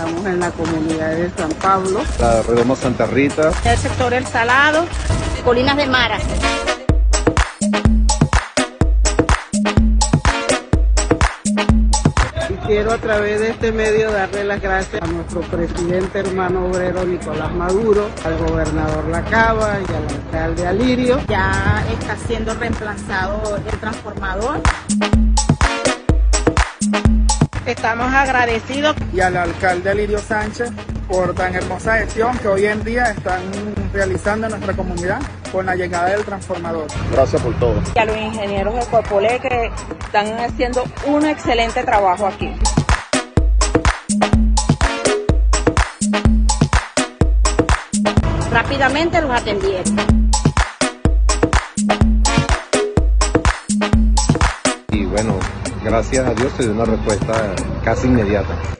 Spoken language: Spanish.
Estamos en la comunidad de San Pablo. La Redoma Santa Rita. El sector El Salado. Colinas de Mara. quiero a través de este medio darle las gracias a nuestro presidente hermano obrero Nicolás Maduro, al gobernador Lacaba y al alcalde Alirio. Ya está siendo reemplazado el transformador. Estamos agradecidos y al alcalde Alirio Sánchez por tan hermosa gestión que hoy en día están realizando en nuestra comunidad con la llegada del transformador. Gracias por todo. Y a los ingenieros de Corpolé que están haciendo un excelente trabajo aquí. Rápidamente los atendieron. Y bueno, gracias a Dios se dio una respuesta casi inmediata.